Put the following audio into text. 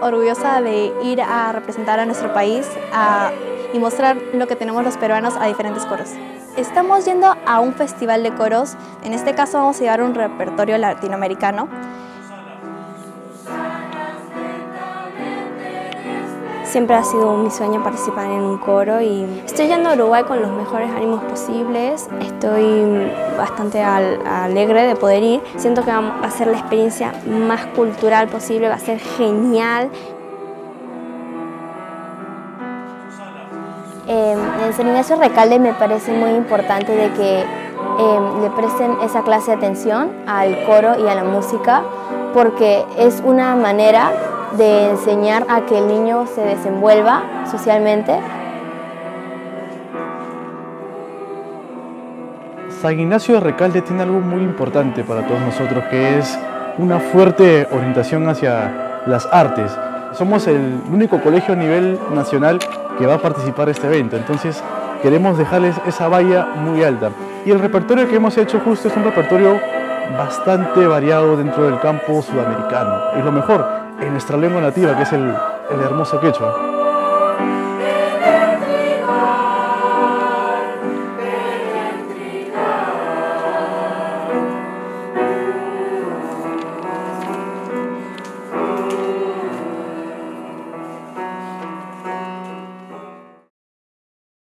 orgullosa de ir a representar a nuestro país y mostrar lo que tenemos los peruanos a diferentes coros. Estamos yendo a un festival de coros, en este caso vamos a llevar un repertorio latinoamericano. Siempre ha sido mi sueño participar en un coro y estoy yendo a Uruguay con los mejores ánimos posibles. Estoy bastante alegre de poder ir. Siento que va a ser la experiencia más cultural posible, va a ser genial. En San Ignacio Recalde me parece muy importante de que em, le presten esa clase de atención al coro y a la música porque es una manera de enseñar a que el niño se desenvuelva socialmente. San Ignacio de Recalde tiene algo muy importante para todos nosotros, que es una fuerte orientación hacia las artes. Somos el único colegio a nivel nacional que va a participar en este evento, entonces queremos dejarles esa valla muy alta. Y el repertorio que hemos hecho justo es un repertorio bastante variado dentro del campo sudamericano. Es lo mejor, en nuestra lengua nativa, que es el, hermoso quechua.